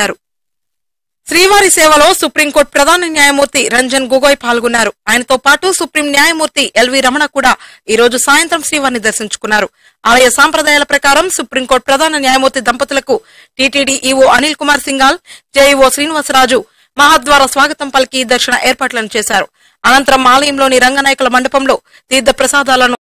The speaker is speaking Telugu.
పాల్గొన్నారు శ్రీవారి సేవలో సుప్రీంకోర్టు ప్రధాన న్యాయమూర్తి రంజన్ గొగోయ్ పాల్గొన్నారు. ఆయనతో పాటు సుప్రీం న్యాయమూర్తి ఎల్వి రమణ కూడా ఈ రోజు సాయంత్రం శ్రీవారిని దర్శించుకున్నారు. ఆలయ సాంప్రదాయాల ప్రకారం సుప్రీంకోర్టు ప్రధాన న్యాయమూర్తి దంపతులకు TTD EO Anil Kumar Singhal JEO Srinivasaraju మహాద్వార స్వాగతం పలికి దర్శన ఏర్పాట్లను చేశారు. అనంతరం ఆలయంలోని రంగనాయకుల మండపంలో తీర్థ ప్రసాదాలను